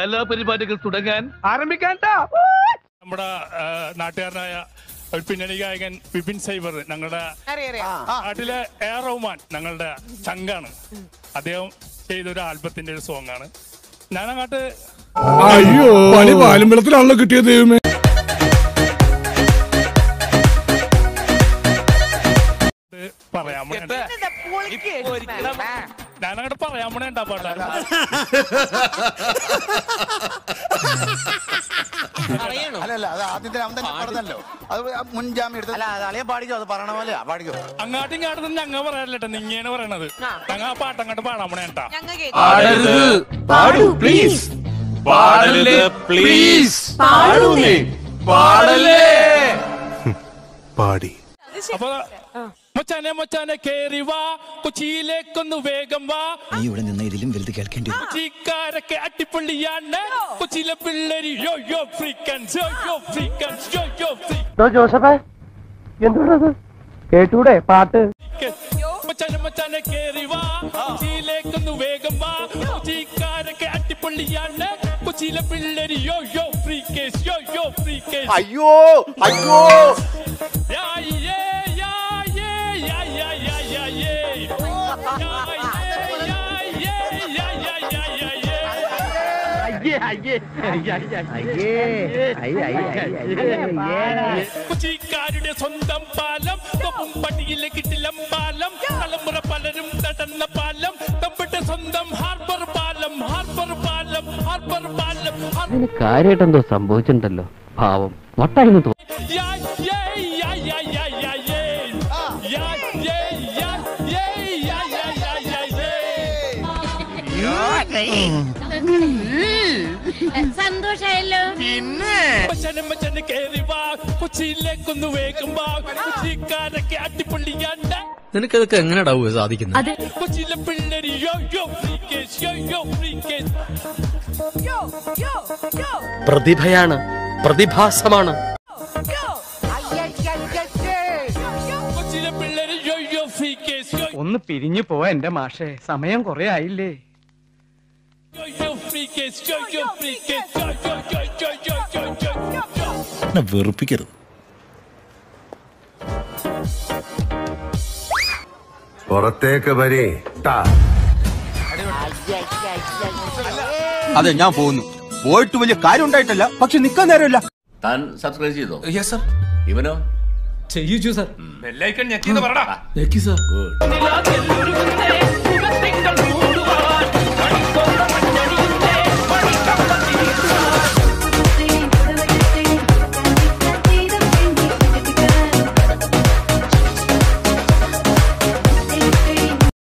കലാപരിപാടികൾ തുടങ്ങാൻ ആരംഭിക്കാൻ നമ്മുടെ നാട്ടുകാരനായ ഒരു പിന്നണി ഗായകൻ വിപിൻ സൈബർ ഞങ്ങളുടെ നാട്ടിലെ എ ആർ റഹ്മാൻ ഞങ്ങളുടെ ചങ്കാണ്. അദ്ദേഹം ചെയ്തൊരു ആൽബത്തിന്റെ ഒരു സോങ് ആണ്. ഞാൻ അങ്ങോട്ട് അയ്യോ പണി പാലും വെള്ളത്തിലാണല്ലോ കിട്ടിയത് ദൈവമേ. പറയാൻ അങ്ങോട്ട് പറയാൻ പോണേ ഉണ്ടാ പാട്ടാ. അല്ലല്ല അത് ആദ്യത്തെ അവൻ തന്നെ പറഞ്ഞല്ലോ. അത് മുൻജാമ്യം എടുത്ത് അല്ല അത് അളിയൻ പാടിക്കോ? അത് പറയണ പോലെ പാടിക്കോ? അങ്ങാട്ടും ഇങ്ങാട്ടും ഞങ്ങ പറയാറില്ലട്ടെ നിങ്ങയാണ് പറയണത്. ഞങ്ങ ആ പാട്ട് അങ്ങോട്ട് പാടാൻ പോണേ കേട്ടാ. പാടൂ പ്ലീസ് പാടല്ലേ പ്ലീസ് പാടൂ പാടല്ലേ. പാടി. അപ്പൊ മച്ചാനെ മച്ചാനെ കേറി വാ. കൊച്ചിയിലേക്കൊന്ന് വേഗം വാ. നീ ഇവിടെ നിന്ന് ഇതിലും വലുത് കേൾക്കേണ്ടി വരും. കൊച്ചിക്കാരൊക്കെ അടിപൊളിയാണ്. കൊച്ചിയിലെ പിള്ളേര് യോ യോ ഫ്രീക്കൻസ് യോ യോ ഫ്രീക്കൻസ് യോ യോ ജോസഫേ എന്തുള്ളത് കേട്ടൂടെ പാട്ട്? മച്ചാനെ മച്ചാനെ കേറി വാ. കൊച്ചിയിലേക്കൊന്ന് വേഗം വാ. കൊച്ചിക്കാരൊക്കെ അടിപൊളിയാണ്. കൊച്ചിയിലെ പിള്ളേര് യോ യോ ഫ്രീക്കേസ് യോ യോ ഫ്രീക്കേസ് അയ്യോ അയ്യോ. കൊച്ചിക്കാരുടെ സ്വന്തം പാലം പണിയിലെ കിട്ടിലം പാലം തലമുറ പലരും തടന്ന പാലം തമ്പിട്ട് സ്വന്തം ഹാർബർ പാലം ഹാർബർ പാലം ഹാർബർ പാലം കാര്യമായിട്ടെന്തോ സംഭവിച്ചിട്ടുണ്ടല്ലോ പാവം വട്ടായിരുന്നു തോന്നുന്നു സന്തോഷായല്ലോ. പിന്നെ? കൊച്ചിയിലേക്കൊന്ന് വേഗം കൊച്ചിക്കാരൊക്കെ അടിപൊളിയാണ്ട നിനക്കതൊക്കെ എങ്ങനെയാവും സാധിക്കുന്നത്? കൊച്ചിയിലെ പിള്ളേരി പ്രതിഭയാണ് പ്രതിഭാസമാണ്. ഒന്ന് പിരിഞ്ഞു പോവാ എന്റെ മാഷേ സമയം കൊറേ ആയില്ലേ? വെറുപ്പിക്കരുത്. പുറത്തേക്ക് വരെ അതെ ഞാൻ പോകുന്നു. പോയിട്ട് വലിയ കാര്യം ഉണ്ടായിട്ടല്ല പക്ഷെ നിക്കാൻ നേരമില്ല. താൻ സബ്സ്ക്രൈബ് ചെയ്തോ? യെസ് സർ ഇവനോ? ചെയ്യിച്ചു സർ ബെല്ലൈക്കൺ ഞെക്കി പറടാ. ഞെക്കി സർ ഗുഡ്